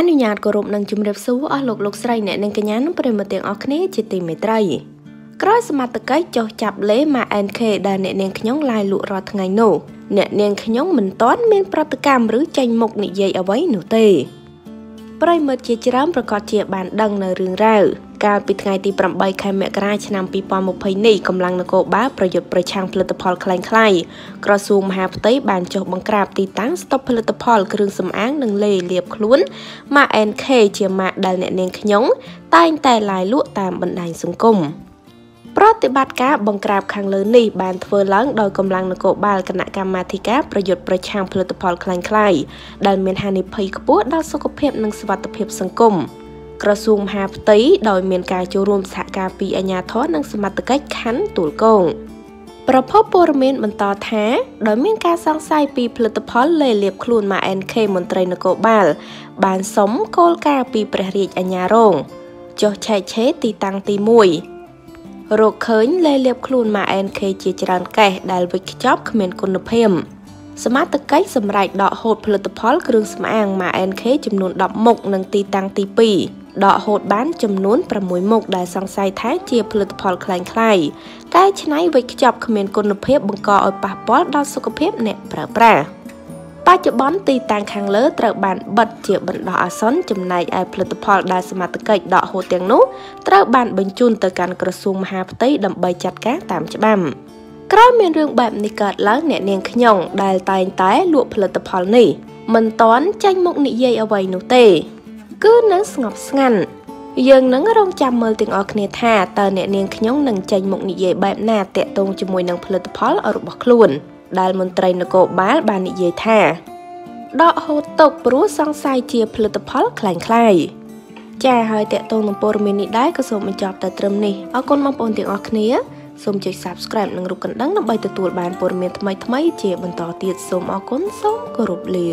អនុញ្ញាតគោរពនិងជំរាបសួរអស់លោកលោកស្រីអ្នកនាងកញ្ញានិងប្រិយមិត្តទាំងអស់គ្នាជាទីមេត្រីក្រោយសមត្ថកិច្ចចុះចាប់លេម៉ា NK ដែលអ្នកនាងខ្ញុំឡាយលក់រាល់ថ្ងៃនោះអ្នកនាងខ្ញុំមិនទាន់មានប្រតិកម្មឬចេញមុខនិយាយអ្វីនោះទេ ប្រិមិត្តជាច្រើនប្រកាសជាបានដឹងនៅរឿងរ៉ាវកាលពីថ្ងៃទី8ខែមករាឆ្នាំ2020នេះកម្លាំងនគរបាលប្រយុទ្ធប្រឆាំងផលិតផលក្លែងក្លាយក្រសួងមហាផ្ទៃបានចុះបង្ក្រាបទីតាំងស្តុបផលិតផលគ្រឿងសម្អាងនិងលេលាបខ្លួន ម៉ា NK ជាម៉ាដែលអ្នកនាងខ្ញុំតែងតែឡាយលក់តាមបណ្ដាញសង្គម តិបត្តិការបង្ក្រាបខាងលើនេះបានធ្វើឡើងដោយកម្លាំងនគរបាលគណៈកម្មាធិការប្រយុទ្ធប្រឆាំងផលិតផលคล้ายៗដែលមានហានិភ័យខ្ពស់ដល់សុខភាពនិងសុវត្ថិភាពសង្គមក្រសួងមហាផ្ទៃដោយមានការចូលរួមសហការពីអាជ្ញាធរនិងសមត្ថកិច្ចខណ្ឌទួលគងប្រភពព័ត៌មានបន្តថាដោយមានការសង្ស័យពីផលិតផលលេលាបខ្លួនម៉ា NK មន្ត្រីនគរបាលបានសុំគោលការណ៍ពីព្រះរាជអាជ្ញារងចុះឆែកឆេរទីតាំងទី1 រកឃើញលេលាបខ្លួនម៉ា NK ជាច្រើនកេះដែលវិចខ្ចប់គ្មានគុណភាពសមត្ថកិច្ចសម្រេចដកហូតផលិតផលគ្រឿងសម្អាងម៉ា NK ចំនួន10មុខនិងទីតាំងទី2ដកហូតបានចំនួន6មុខដែលសង្ស័យថាជាផលិតផលคล้ายៗកែច្នៃវិចខ្ចប់គ្មានគុណភាពបង្កឲ្យប៉ះពាល់ដល់សុខភាពអ្នកប្រើប្រាស់ បច្ចុប្បន្នទីតាំងខាងលើត្រូវបានបិទជាបណ្ដោះអាសន្នចំណែកឯផលិតផលដែលសមត្ថកិច្ចដកហូតទាំងនោះត្រូវបានបញ្ជូនទៅកាន់ក្រសួងមហាផ្ទៃដើម្បីចាត់ការតាមច្បាប់ក្រោយមានរឿងបែបនេះកើតឡើងអ្នកនាងខ្ញុំដែលតែងតែលក់ផលិតផលនេះមិនតន់ចាញ់មុខនិយាយអ្វីនោះទេ គឺនៅស្ងប់ស្ងាត់យើងនឹងរងចាំមើលទាំងអស់គ្នាថាតើអ្នកនាងខ្ញុំនឹងចេញមុខនិយាយបែបណាតាក់ទងជាមួយនឹងផលិតផលរបស់ខ្លួន។ ដែលមន្ត្រីនគរបាលបាននិយាយថាដកហូតទុកព្រោះសង្ស័យជាផលិតផលคล้ายៗចាហើយតកតងនឹងព័ត៌មាននេះដែរក៏សូមបញ្ចប់តែត្រឹមនេះអរគុណបងប្អូនទាំងអស់គ្នាសូមចុច Subscribe និងរូបកណ្ដឹងដើម្បីទទួលបានព័ត៌មានថ្មីៗជាបន្តទៀតសូមអរគុណសូមគោរពលា